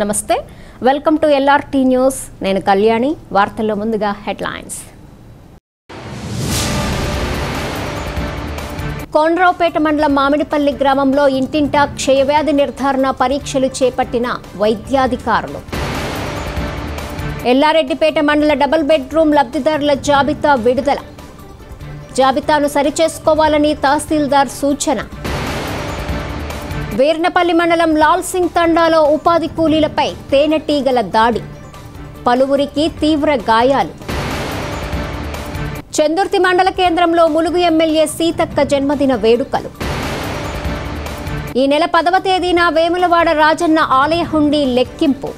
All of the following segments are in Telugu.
నమస్తే. వెల్కమ్ టు ఎల్ఆర్టీ న్యూస్ నేను కళ్యాణి. వార్తల్లో ముందుగా హెడ్లైన్స్. కోనరావుపేట మండలం మామిడిపల్లి గ్రామంలో ఇంటింటా క్షయవ్యాధి నిర్ధారణ పరీక్షలు చేపట్టిన వైద్యాధికారులు. ఎల్లారెడ్డిపేట మండల డబుల్ బెడ్రూమ్ లబ్ధిదారుల జాబితా విడుదల. జాబితాను సరిచేసుకోవాలని తహసీల్దార్ సూచన. వీర్నపల్లి మండలం లాల్ సింగ్ తండాలో ఉపాధి కూలీలపై తేనెటీగల దాడి. పలువురికి తీవ్ర గాయాలు. చందుర్తి మండల కేంద్రంలో ములుగు ఎమ్మెల్యే సీతక్క జన్మదిన వేడుకలు. ఈ నెల పదవ తేదీన వేములవాడ రాజన్న ఆలయ హుండీ లెక్కింపు.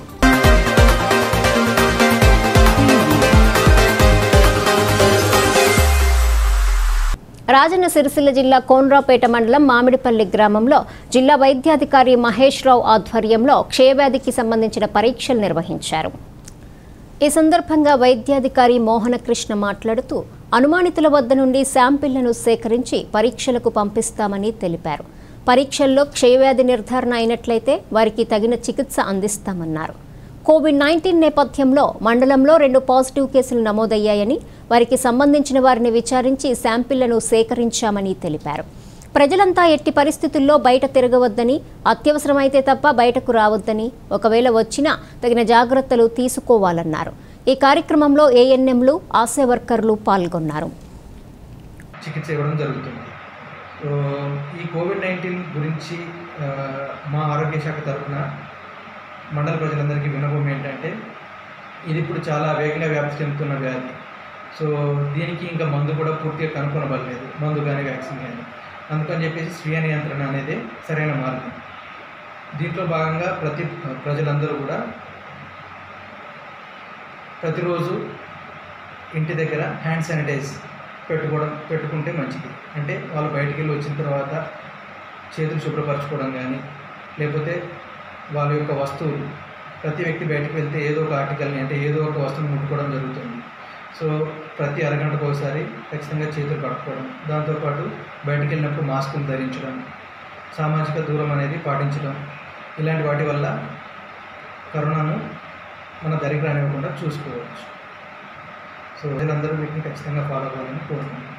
రాజన్న సిరిసిల్ల జిల్లా కోన్రాపేట మండలం మామిడిపల్లి గ్రామంలో జిల్లా వైద్యాధికారి మహేష్ రావు ఆధ్వర్యంలో క్షయవ్యాధికి సంబంధించిన పరీక్షలు నిర్వహించారు. ఈ సందర్భంగా వైద్యాధికారి మోహనకృష్ణ మాట్లాడుతూ అనుమానితుల వద్ద నుండి శాంపిళ్ళను సేకరించి పరీక్షలకు పంపిస్తామని తెలిపారు. పరీక్షల్లో క్షయవ్యాధి నిర్ధారణ అయినట్లయితే వారికి తగిన చికిత్స అందిస్తామన్నారు. కోవిడ్ నైన్టీన్ నేపథ్యంలో మండలంలో రెండు పాజిటివ్ కేసులు నమోదయ్యాయని వారికి సంబంధించిన వారిని విచారించి శాంపిళ్ళను సేకరించామని తెలిపారు. ప్రజలంతా ఎట్టి పరిస్థితుల్లో బయట తిరగవద్దని అత్యవసరమైతే తప్ప బయటకు రావద్దని ఒకవేళ వచ్చినా తగిన జాగ్రత్తలు తీసుకోవాలన్నారు. ఈ కార్యక్రమంలో ఏఎన్ఎంలు ఆశా వర్కర్లు పాల్గొన్నారు. చికిత్స ఇవ్వడం జరుగుతుంది. ఈ కోవిడ్ నైన్టీన్ గురించి మా ఆరోగ్య శాఖ తరఫున మండల ప్రజలందరికీ వినభూమి ఏంటంటే ఇది ఇప్పుడు చాలా వేగంగా వ్యాప్తి చెందుతున్న వ్యాధి. సో దీనికి ఇంకా మందు కూడా పూర్తిగా కనుక్కొనబడలేదు మందు కానీ వ్యాక్సిన్ కానీ అందుకని చెప్పేసి స్వీయ నియంత్రణ అనేది సరైన మార్గం. దీంట్లో భాగంగా ప్రతి ప్రజలందరూ కూడా ప్రతిరోజు ఇంటి దగ్గర హ్యాండ్ శానిటైజ్ పెట్టుకోవడం పెట్టుకుంటే మంచిది. అంటే వాళ్ళు బయటికి వెళ్ళి వచ్చిన తర్వాత చేతులు శుభ్రపరచుకోవడం కానీ లేకపోతే వాళ్ళ యొక్క వస్తువులు. ప్రతి వ్యక్తి బయటకు వెళ్తే ఏదో ఒక ఆర్టికల్ని అంటే ఏదో ఒక వస్తువుని ముట్టుకోవడం జరుగుతుంది. సో ప్రతి అరగంటకు ఒకసారి ఖచ్చితంగా చేతులు కట్టుకోవడం. దాంతోపాటు బయటికి వెళ్ళినప్పుడు మాస్కులు ధరించడం సామాజిక దూరం అనేది పాటించడం. ఇలాంటి వాటి వల్ల కరోనాను మన దరికి రానివ్వకుండా చూసుకోవచ్చు. సో వీళ్ళందరూ వీటిని ఖచ్చితంగా ఫాలో అవ్వాలని కోరుకుంటున్నాను.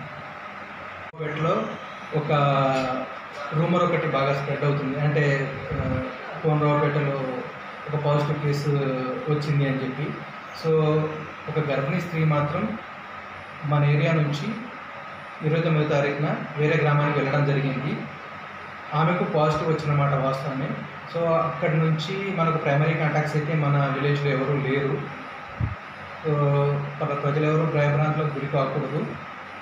కోవిడ్లో ఒక రూమర్ ఒకటి బాగా స్ప్రెడ్ అవుతుంది. అంటే కోనరావుపేటలో ఒక పాజిటివ్ కేసు వచ్చింది అని చెప్పి. సో ఒక గర్భిణీ స్త్రీ మాత్రం మన ఏరియా నుంచి ఇరవై తొమ్మిదో తారీఖున వేరే గ్రామానికి వెళ్ళడం జరిగింది. ఆమెకు పాజిటివ్ వచ్చినమాట వాస్తవమే. సో అక్కడి నుంచి మనకు ప్రైమరీ కాంటాక్ట్స్ అయితే మన విలేజ్లో ఎవరు లేరు. మన ప్రజలు ఎవరు భయభ్రాంతులకు గురి కాకూడదు.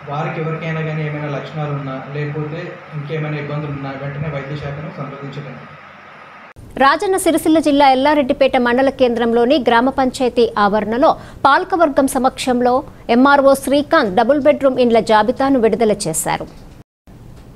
వారికి ఎవరికైనా కానీ ఏమైనా లక్షణాలు ఉన్నా లేకపోతే ఇంకేమైనా ఇబ్బందులు ఉన్నా వెంటనే వైద్య శాఖను సంప్రదించకండి. రాజన్న సిరిసిల్ల జిల్లా ఎల్లారెడ్డిపేట మండల కేంద్రంలోని గ్రామ పంచాయతీ ఆవరణలో పాలకవర్గం సమక్షంలో ఎంఆర్ఓ శ్రీకాంత్ డబుల్ బెడ్రూమ్ ఇండ్ల జాబితాను విడుదల చేశారు.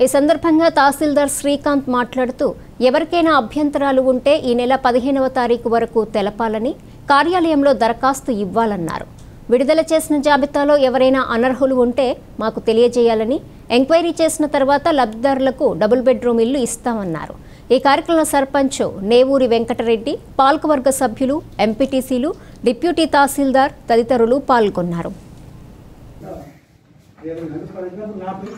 ఈ సందర్భంగా తహసీల్దార్ శ్రీకాంత్ మాట్లాడుతూ ఎవరికైనా అభ్యంతరాలు ఉంటే ఈ నెల పదిహేనవ తారీఖు వరకు తెలపాలని కార్యాలయంలో దరఖాస్తు ఇవ్వాలన్నారు. విడుదల చేసిన జాబితాలో ఎవరైనా అనర్హులు ఉంటే మాకు తెలియజేయాలని ఎంక్వైరీ చేసిన తర్వాత లబ్ధిదారులకు డబుల్ బెడ్రూమ్ ఇల్లు ఇస్తామన్నారు. ఈ కార్యక్రమంలో సర్పంచ్ నేవూరి వెంకటరెడ్డి పాలకవర్గ సభ్యులు ఎంపీటీసీలు డిప్యూటీ తహసీల్దార్ తదితరులు పాల్గొన్నారు. నా పేరు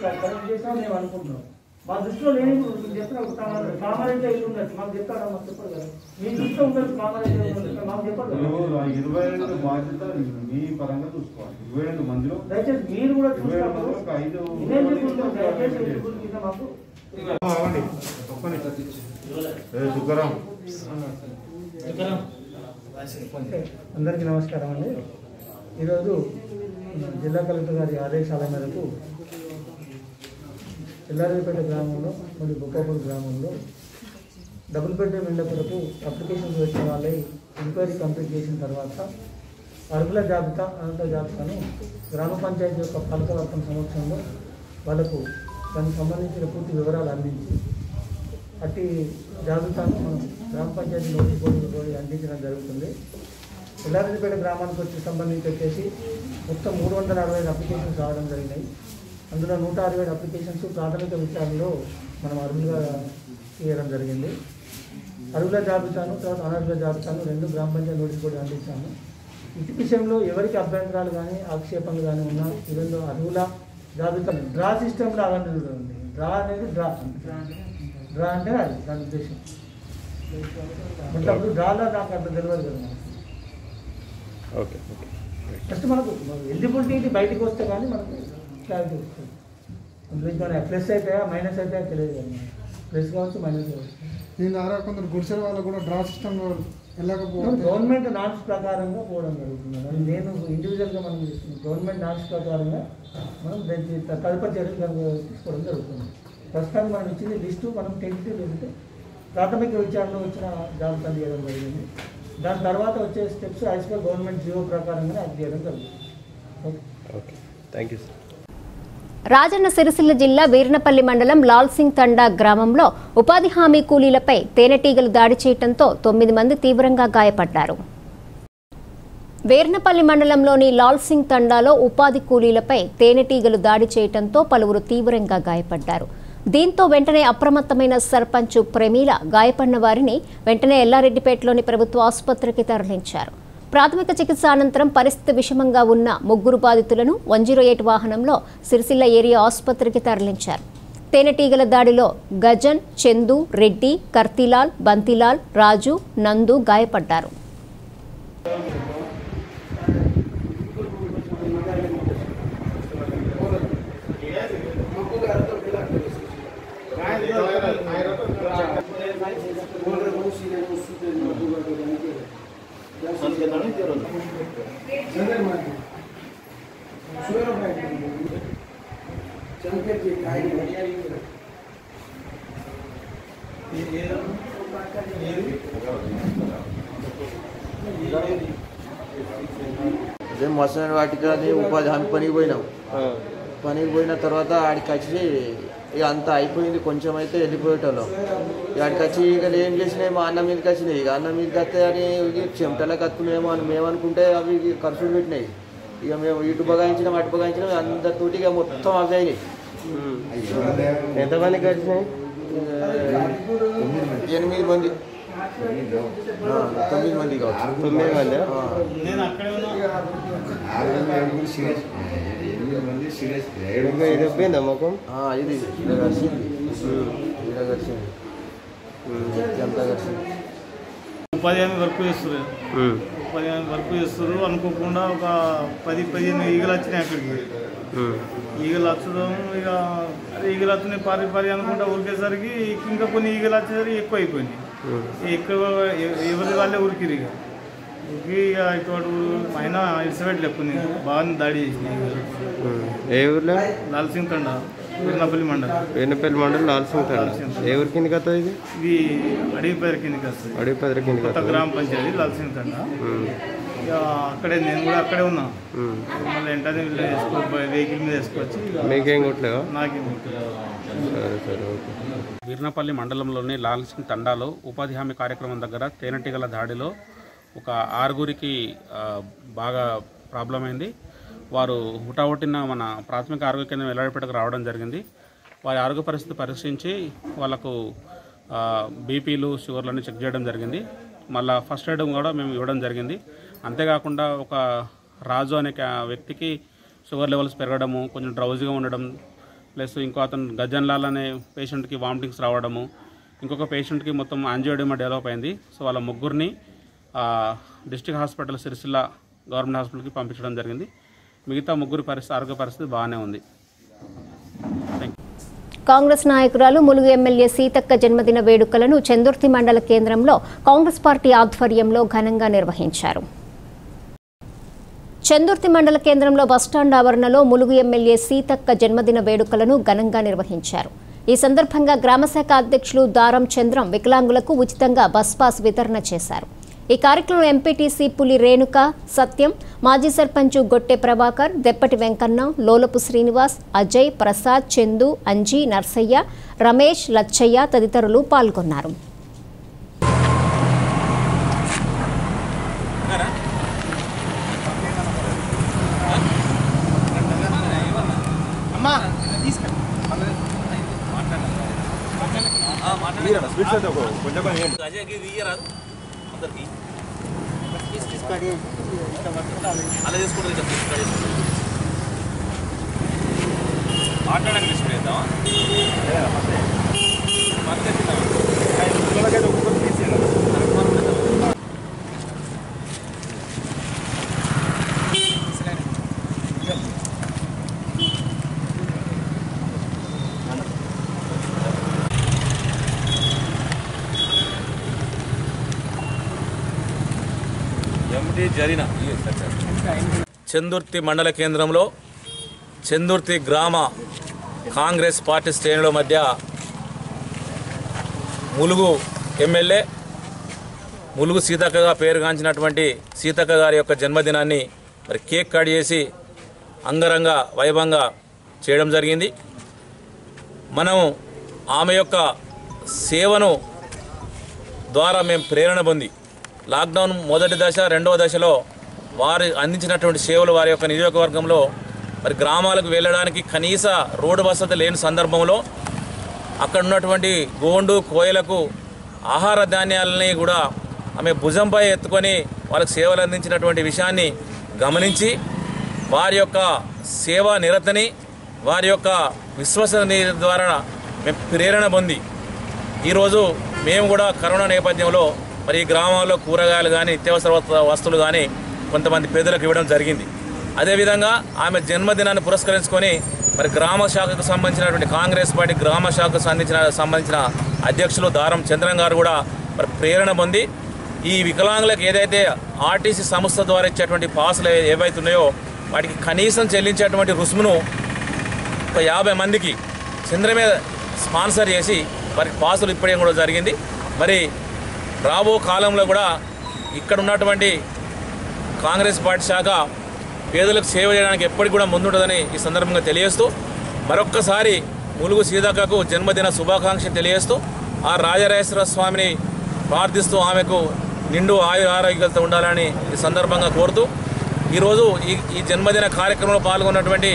కరెక్ట్ చేసినా నేను అనుకుంటున్నాను మా దృష్టిలో లేని ఇల్లు ఉండొచ్చు మాకు చెప్తాడా మాకు చెప్పరు కదా మీ దృష్టిలో ఉండొచ్చు ఉండొచ్చు మాకు చెప్పరు కదా ఇరవై ఇరవై రెండు బాధ్యత మీ పరంగా చూసుకోవాలి ఇరవై రెండు మందిలో దయచేసి మీరు కూడా కింద మాకు అందరికీ నమస్కారం అండి. ఈరోజు జిల్లా కలెక్టర్ గారి ఆదేశాల మేరకు ఎల్లారెడ్డిపేట గ్రామంలో మరియు బొక్కాపూర్ గ్రామంలో డబుల్ బెడ్రూమ్ ఇళ్ళ కొరకు అప్లికేషన్స్ వచ్చిన వాళ్ళై ఎంక్వైరీ కంప్లీట్ చేసిన తర్వాత అర్హుల జాబితా అనంత జాబితాను గ్రామ పంచాయతీ యొక్క పాలకవర్గం సమక్షంలో వాళ్ళకు దానికి సంబంధించిన పూర్తి వివరాలు అందించి అట్టి జాబితాను మనం గ్రామ పంచాయతీ నోటీస్ బోర్డు పోయి అందించడం జరుగుతుంది. ఎల్లారెడ్డిపేట గ్రామానికి వచ్చి సంబంధించి వచ్చేసి మొత్తం మూడు వందల అరవై ఐదు అప్లికేషన్స్ రావడం జరిగినాయి. అందులో నూట అరవై ఐదు అప్లికేషన్స్ ప్రాథమిక విషయాల్లో మనం అరువులుగా తీయడం జరిగింది. అరువుల జాబితాను తర్వాత అనర్హుల జాబితాను రెండు గ్రామ పంచాయతీ నోటీస్ బోర్డు అందించాము. ఇటు విషయంలో ఎవరికి అభ్యంతరాలు కానీ ఆక్షేపణలు కానీ ఉన్నా ఈరోజు అర్హుల జాబితా డ్రా సిస్టమ్ లాగానే ఉంది. డ్రా అనేది డ్రా. డ్రా అంటే అది దాని ఉద్దేశం. అంటే అప్పుడు డ్రాలో నాకు అంత తెలియదు కదా. Okay okay. ఫస్ట్ మనకు ఎలిజిబిలిటీ బయటకు వస్తే కానీ మనకు క్లారిటీ వస్తుంది. అందులో ఇంకా ప్లస్ అవుతాయా మైనస్ అవుతాయా తెలియదు. ప్లస్ కావచ్చు మైనస్ కావచ్చు. దీని ద్వారా కొందరు గుడిసెల వాళ్ళు కూడా డ్రా సిస్టమ్ వెళ్ళకపోతే గవర్నమెంట్ నామ్స్ ప్రకారంగా పోవడం జరుగుతుంది. అది నేను ఇండివిజువల్గా మనం చేస్తున్నాం గవర్నమెంట్ నామ్స్ ప్రకారంగా మనం తదుపరి చర్యలు తీసుకోవడం జరుగుతుంది. ప్రస్తుతానికి మనం ఇచ్చింది లిస్టు మనం టెంటేటివ్ ఏంటంటే ప్రాథమిక విచారణలో వచ్చిన జాబితా తీయడం జరిగింది. దాని తర్వాత వచ్చే స్టెప్స్ యాజ్గా గవర్నమెంట్ జియో ప్రకారంగా యాక్ట్ చేయడం జరుగుతుంది. Okay. Okay. Thank you sir. Rajanna Sircilla జిల్లా వీర్నపల్లి మండలం లాల్సింగ్ తండా గ్రామంలో ఉపాధి హామీ కూలీలపై తేనెటీగలు దాడి చేయడంతో తొమ్మిది మంది తీవ్రంగా గాయపడ్డారు. వేర్నపల్లి మండలంలోని లాల్సింగ్ తండాలో ఉపాధి కూలీలపై తేనెటీగలు దాడి చేయడంతో పలువురు తీవ్రంగా గాయపడ్డారు. దీంతో వెంటనే అప్రమత్తమైన సర్పంచ్ ప్రమీల గాయపడిన వారిని వెంటనే ఎల్లారెడ్డిపేటలోని ప్రభుత్వ ఆసుపత్రికి తరలించారు. ప్రాథమిక చికిత్స అనంతరం పరిస్థితి విషమంగా ఉన్న ముగ్గురు బాధితులను వన్ జీరో ఎయిట్ వాహనంలో సిరిసిల్ల ఏరియా ఆసుపత్రికి తరలించారు. తేనెటీగల దాడిలో గజన్ చందు రెడ్డి కర్తిలాల్ బంతిలాల్ రాజు నందు గాయపడ్డారు. అదే మసన వాటికి అది ఉపాధి హామీ పనికి పోయినాం పనికి పోయిన తర్వాత ఆడికి వచ్చి ఇక అంతా అయిపోయింది కొంచెం అయితే వెళ్ళిపోయేటోళ్ళం. ఇక ఆడికి వచ్చి ఇక ఏం చేసినాయి మా అన్న మీదకి వచ్చినాయి. ఇక అన్న మీదకి వస్తే అని చెమటలకు వస్తున్నాయేమో అని మేము అనుకుంటే అవి ఖర్చులు పెట్టినాయి. ఇక మేము ఇటు బగాయించినాం అటు బగాయించినాం అందరితోటి ఇక మొత్తం అవే అయినాయి. ఎంతమందికి వచ్చినాయి? ఎనిమిది మంది. తొమ్మిది మంది కావచ్చు తొమ్మిది మంది ఆ. ఇంకా ఇది ఒప్పిందా ముఖం ఆ, ఇది ఇలా కలిసింది ఇలా కలిసింది ఎంత కలిసింది ఉపాధి హామీ వర్క్ చేస్తున్నారు ఉపాధి హామీ వర్క్ చేస్తారు అనుకోకుండా ఒక పది పదిహేను ఈగలు వచ్చినాయి అక్కడికి. ఈగలు వచ్చడం ఇక ఈగలు వచ్చినాయి పారి పారి అనుకుంటా ఉరికేసరికి ఇంకా కొన్ని ఈగలు వచ్చేసరికి ఎక్కువ అయిపోయింది ఎక్కువ ఎవరి వాళ్ళే ఉరికిరు ఇక ఉరికి ఇక ఇటువంటి అయినా ఇడిసబెట్టి లేకుండా బాగా దాడి ఈగలు. ఏ ఊర్లో? లాల్ సింగ్ తండ వీర్నపల్లి మండలం. వెన్నపల్లి మండలం లాల్సింగ్ తండ ఏ ఊరి కిందకి వస్తుంది ఇది? ఇది అడవి పేరు కిందకి వస్తుంది అడవి పదర వస్తుంది గ్రామ పంచాయతీ లాల్ సింగ్ తండ అక్కడే నేను కూడా అక్కడే ఉన్నా. మళ్ళీ వెంటనే వీళ్ళు వేసుకో వెహికల్ మీద వేసుకొచ్చి ఇక మీకేం కొట్టలేవా నాకేం గుర్తులేదు. సరే సరే ఓకే. వీర్నపల్లి మండలంలోని లాల్సింగ్ తండాలో ఉపాధి హామీ కార్యక్రమం దగ్గర తేనెటీగల దాడిలో ఒక ఆరుగురికి బాగా ప్రాబ్లం అయింది. వారు హుటాహుటిన మన ప్రాథమిక ఆరోగ్య కేంద్రం వెల్లడిపేటకు రావడం జరిగింది. వారి ఆరోగ్య పరిస్థితి పరీక్షించి వాళ్ళకు ఆ, బీపీలు షుగర్లన్నీ చెక్ చేయడం జరిగింది. మళ్ళా ఫస్ట్ ఎయిడ్ కూడా మేము ఇవ్వడం జరిగింది. అంతేకాకుండా ఒక రాజు అనే వ్యక్తికి షుగర్ లెవెల్స్ పెరగడము కొంచెం డ్రౌజీగా ఉండడం ప్లస్ ఇంకో అతను గజన్లాల్ అనే పేషెంట్కి వామిటింగ్స్ రావడము ఇంకొక పేషెంట్కి మొత్తం ఆంజియోడెమా డెవలప్ అయింది. సో వాళ్ళ ముగ్గురిని డిస్టిక్ హాస్పిటల్ సిరిసిల్ల గవర్నమెంట్ హాస్పిటల్కి పంపించడం జరిగింది. మిగతా ముగ్గురు పరిస్థితి ఆరోగ్య పరిస్థితి బాగానే ఉంది. కాంగ్రెస్ నాయకురాలు ములుగు ఎమ్మెల్యే సీతక్క జన్మదిన వేడుకలను చందుర్తి మండల కేంద్రంలో కాంగ్రెస్ పార్టీ ఆధ్వర్యంలో ఘనంగా నిర్వహించారు. చందుర్తి మండల కేంద్రంలో బస్టాండ్ ఆవరణలో ములుగు ఎమ్మెల్యే సీతక్క జన్మదిన వేడుకలను ఘనంగా నిర్వహించారు. ఈ సందర్భంగా గ్రామశాఖ అధ్యక్షులు దారం చంద్రం వికలాంగులకు ఉచితంగా బస్ పాస్ వితరణ చేశారు. ఈ కార్యక్రమంలో ఎంపీటీసీ పులి రేణుక సత్యం మాజీ సర్పంచ్ గొట్టె ప్రభాకర్ దెప్పటి వెంకన్న లోలపు శ్రీనివాస్ అజయ్ ప్రసాద్ చందు అంజీ నర్సయ్య రమేష్ లచ్చయ్య తదితరులు పాల్గొన్నారు. ఒక కొంచెం అలా చేసుకుంటే మాట్లాడడానికి ఎండి జరిగిన చందుర్తి మండల కేంద్రంలో చందుర్తి గ్రామ కాంగ్రెస్ పార్టీ శ్రేణుల మధ్య ములుగు ఎమ్మెల్యే ములుగు సీతక్కగా పేరుగాంచినటువంటి సీతక్క గారి యొక్క జన్మదినాన్ని మరి కేక్ కట్ చేసి అంగరంగ వైభవంగా చేయడం జరిగింది. మనం ఆమె యొక్క సేవను ద్వారా మేము ప్రేరణ పొంది లాక్డౌన్ మొదటి దశ రెండవ దశలో వారు అందించినటువంటి సేవలు వారి యొక్క నియోజకవర్గంలో మరి గ్రామాలకు వెళ్ళడానికి కనీస రోడ్డు వసతి లేని సందర్భంలో అక్కడ ఉన్నటువంటి గోండు కోయలకు ఆహార ధాన్యాలని కూడా ఆమె భుజంపై ఎత్తుకొని వాళ్ళకి సేవలు అందించినటువంటి విషయాన్ని గమనించి వారి యొక్క సేవా నిరతని వారి యొక్క విశ్వసనీయ ద్వారా మేము ప్రేరణ పొంది. ఈరోజు మేము కూడా కరోనా నేపథ్యంలో మరి ఈ గ్రామాల్లో కూరగాయలు కానీ నిత్యావసర వస్తువులు కానీ కొంతమంది పేదలకు ఇవ్వడం జరిగింది. అదేవిధంగా ఆమె జన్మదినాన్ని పురస్కరించుకొని మరి గ్రామ శాఖకు సంబంధించినటువంటి కాంగ్రెస్ పార్టీ గ్రామ శాఖకు సంబంధించిన సంబంధించిన అధ్యక్షులు దారం చంద్రం గారు కూడా మరి ప్రేరణ పొంది ఈ వికలాంగులకు ఏదైతే ఆర్టీసీ సంస్థ ద్వారా ఇచ్చేటువంటి పాసులు ఏవైతున్నాయో ఏవైతే ఉన్నాయో వాటికి కనీసం చెల్లించేటువంటి రుసుమును ఒక యాభై మందికి చంద్రమే స్పాన్సర్ చేసి వారికి పాసులు ఇప్పడం కూడా జరిగింది. మరి రాబో కాలంలో కూడా ఇక్కడ ఉన్నటువంటి కాంగ్రెస్ పార్టీ శాఖ పేదలకు సేవ చేయడానికి ఎప్పటికి కూడా ముందుంటుందని ఈ సందర్భంగా తెలియజేస్తూ మరొక్కసారి ములుగు సీతక్కకు జన్మదిన శుభాకాంక్షలు తెలియజేస్తూ ఆ రాజరాజేశ్వర స్వామిని ప్రార్థిస్తూ ఆమెకు నిండు ఆయు ఆరోగ్యాలతో ఉండాలని ఈ సందర్భంగా కోరుతూ ఈరోజు ఈ ఈ జన్మదిన కార్యక్రమంలో పాల్గొన్నటువంటి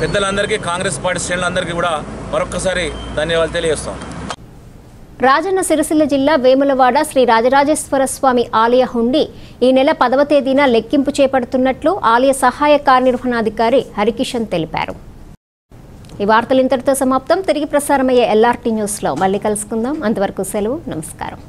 పెద్దలందరికీ కాంగ్రెస్ పార్టీ శ్రేణులందరికీ కూడా మరొక్కసారి ధన్యవాదాలు తెలియజేస్తాం. రాజన్న సిరిసిల్ల జిల్లా వేములవాడ శ్రీ రాజరాజేశ్వర స్వామి ఆలయ హుండీ ఈ నెల పదవ తేదీన లెక్కింపు చేపడుతున్నట్లు ఆలయ సహాయ కార్యనిర్వహణాధికారి హరికిషన్ తెలిపారు. ఈ వార్తలు ఇంతటితో సమాప్తం. తిరిగి ప్రసారమయ్యే ఎల్ఆర్టీ న్యూస్లో మళ్ళీ కలుసుకుందాం. అంతవరకు సెలవు. నమస్కారం.